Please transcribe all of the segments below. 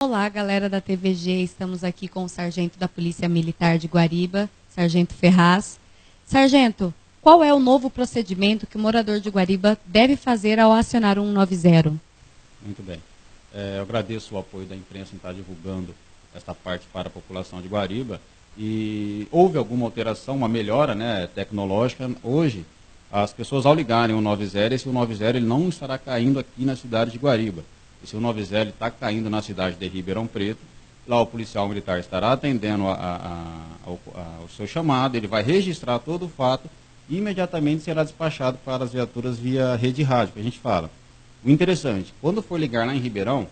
Olá, galera da TVG. Estamos aqui com o sargento da Polícia Militar de Guariba, Sargento Ferraz. Sargento, qual é o novo procedimento que o morador de Guariba deve fazer ao acionar o 190? Muito bem. É, eu agradeço o apoio da imprensa em estar divulgando esta parte para a população de Guariba. E houve alguma alteração, uma melhora né, tecnológica. Hoje, as pessoas ao ligarem o 90, esse 90 ele não estará caindo aqui na cidade de Guariba se o 90 está caindo na cidade de Ribeirão Preto, lá o policial militar estará atendendo a, a, a, ao, seu chamado, ele vai registrar todo o fato e imediatamente será despachado para as viaturas via rede rádio, que a gente fala. O interessante, quando for ligar lá em Ribeirão,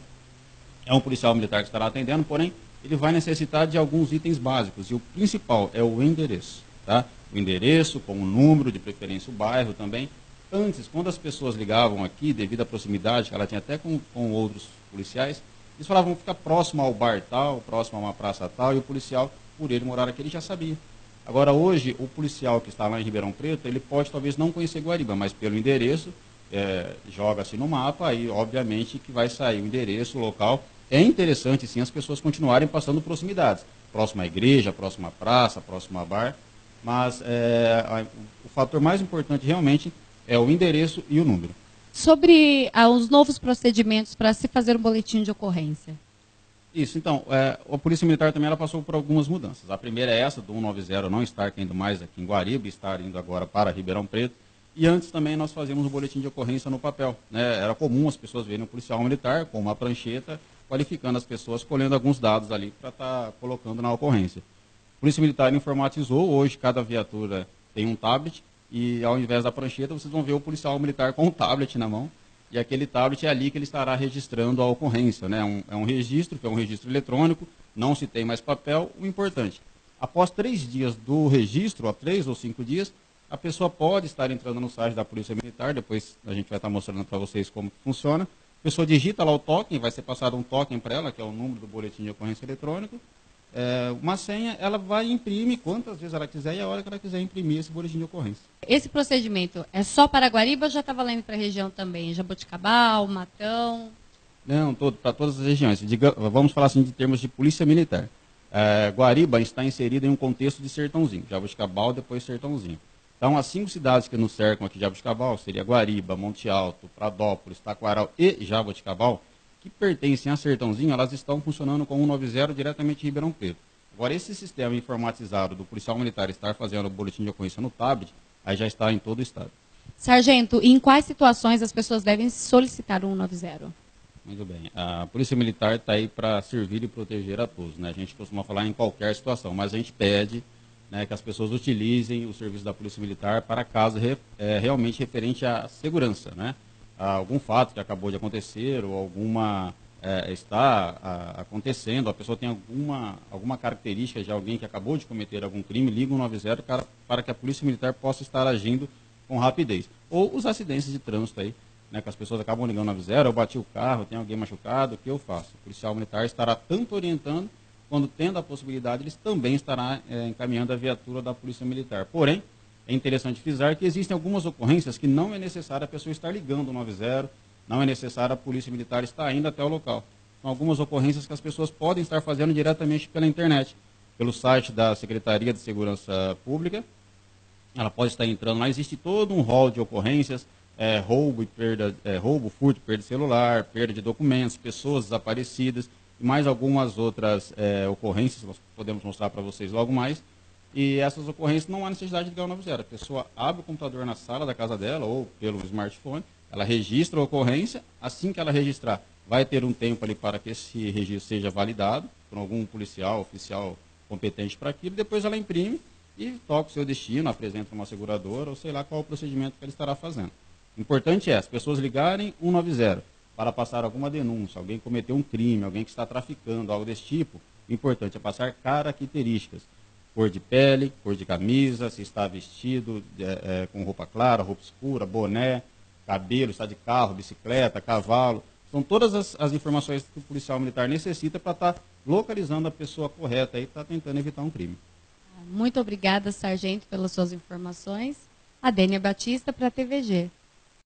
é um policial militar que estará atendendo, porém, ele vai necessitar de alguns itens básicos, e o principal é o endereço. Tá? O endereço, com o número, de preferência o bairro também, Antes, quando as pessoas ligavam aqui, devido à proximidade que ela tinha até com, com outros policiais, eles falavam ficar próximo ao bar tal, próximo a uma praça tal, e o policial, por ele morar aqui, ele já sabia. Agora, hoje, o policial que está lá em Ribeirão Preto, ele pode talvez não conhecer Guariba, mas pelo endereço, é, joga-se no mapa, aí, obviamente, que vai sair o endereço, o local. É interessante, sim, as pessoas continuarem passando proximidades. Próximo à igreja, próximo à praça, próximo a bar. Mas é, o fator mais importante, realmente, é o endereço e o número. Sobre ah, os novos procedimentos para se fazer um boletim de ocorrência. Isso, então, é, a Polícia Militar também ela passou por algumas mudanças. A primeira é essa, do 190 não estar indo mais aqui em Guariba, estar indo agora para Ribeirão Preto. E antes também nós fazíamos um boletim de ocorrência no papel. Né? Era comum as pessoas verem um policial militar com uma prancheta, qualificando as pessoas, colhendo alguns dados ali para estar tá colocando na ocorrência. A Polícia Militar informatizou, hoje cada viatura tem um tablet, e ao invés da prancheta, vocês vão ver o policial militar com o tablet na mão, e aquele tablet é ali que ele estará registrando a ocorrência. Né? Um, é um registro, que é um registro eletrônico, não se tem mais papel. O importante, após três dias do registro, a três ou cinco dias, a pessoa pode estar entrando no site da Polícia Militar, depois a gente vai estar mostrando para vocês como funciona. A pessoa digita lá o token, vai ser passado um token para ela, que é o número do boletim de ocorrência eletrônico, é, uma senha, ela vai imprimir quantas vezes ela quiser e a hora que ela quiser imprimir esse boletim de ocorrência. Esse procedimento é só para Guariba ou já está valendo para a região também? Jaboticabal, Matão? Não, para todas as regiões. Diga, vamos falar assim de termos de polícia militar. É, Guariba está inserida em um contexto de sertãozinho. Jaboticabal, depois sertãozinho. Então, as cinco cidades que nos cercam aqui de Jaboticabal, seria Guariba, Monte Alto, Pradópolis, Taquaral e Jaboticabal, que pertencem a Sertãozinho, elas estão funcionando com 190 diretamente em Ribeirão Preto. Agora, esse sistema informatizado do policial militar estar fazendo o boletim de ocorrência no tablet, aí já está em todo o estado. Sargento, em quais situações as pessoas devem solicitar o 190? Muito bem. A Polícia Militar está aí para servir e proteger a todos. Né? A gente costuma falar em qualquer situação, mas a gente pede né, que as pessoas utilizem o serviço da Polícia Militar para casos re, é, realmente referente à segurança. Né? Algum fato que acabou de acontecer ou alguma é, está a, acontecendo, a pessoa tem alguma, alguma característica de alguém que acabou de cometer algum crime, liga o 90 para, para que a Polícia Militar possa estar agindo com rapidez. Ou os acidentes de trânsito aí, né, que as pessoas acabam ligando o 90, eu bati o carro, tem alguém machucado, o que eu faço? O policial militar estará tanto orientando, quando tendo a possibilidade, eles também estará é, encaminhando a viatura da Polícia Militar. Porém, é interessante frisar que existem algumas ocorrências que não é necessário a pessoa estar ligando o 90, não é necessário a polícia militar estar indo até o local. São algumas ocorrências que as pessoas podem estar fazendo diretamente pela internet, pelo site da Secretaria de Segurança Pública. Ela pode estar entrando lá, existe todo um rol de ocorrências, é, roubo e perda, é, roubo, furto, perda de celular, perda de documentos, pessoas desaparecidas e mais algumas outras é, ocorrências nós podemos mostrar para vocês logo mais e essas ocorrências não há necessidade de ligar o 90. A pessoa abre o computador na sala da casa dela ou pelo smartphone, ela registra a ocorrência, assim que ela registrar, vai ter um tempo ali para que esse registro seja validado por algum policial, oficial competente para aquilo, depois ela imprime e toca o seu destino, apresenta uma seguradora ou sei lá qual o procedimento que ela estará fazendo. Importante é as pessoas ligarem 190 para passar alguma denúncia, alguém cometeu um crime, alguém que está traficando, algo desse tipo. O importante é passar características cor de pele, cor de camisa, se está vestido é, é, com roupa clara, roupa escura, boné, cabelo, está de carro, bicicleta, cavalo. São todas as, as informações que o policial militar necessita para estar tá localizando a pessoa correta e estar tá tentando evitar um crime. Muito obrigada, sargento, pelas suas informações. A Dênia Batista para a TVG.